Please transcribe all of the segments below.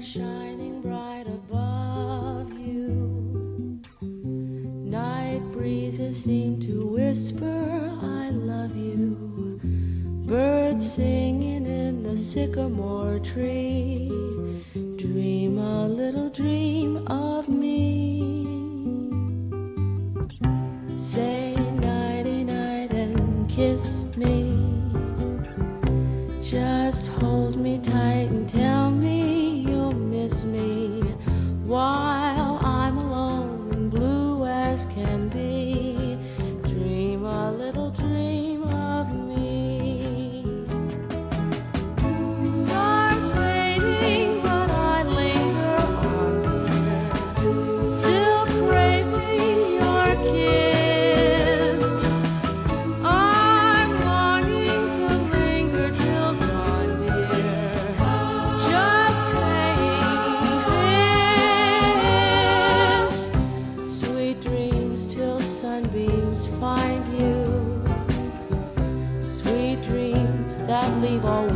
shining bright above you. Night breezes seem to whisper, I love you. Birds singing in the sycamore tree. Dream a little dream of me. Say nighty night and kiss me. Can be.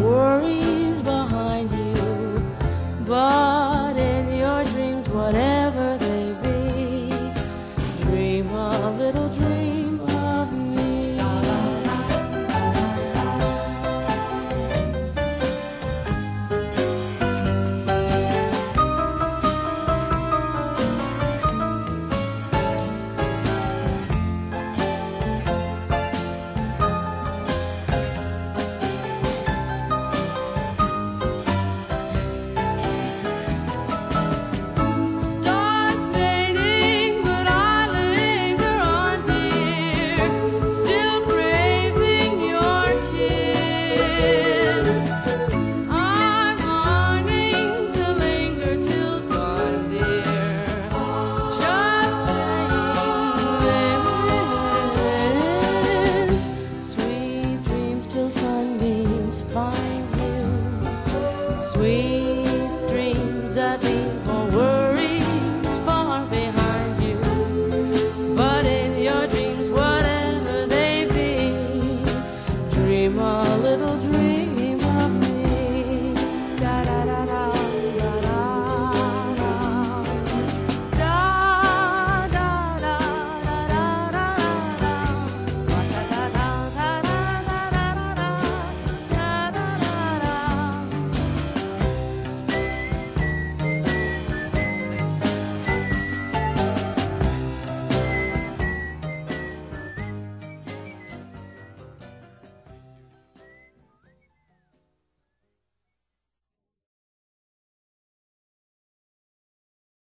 Worries behind you. But in your dreams, whatever Sweet dreams leave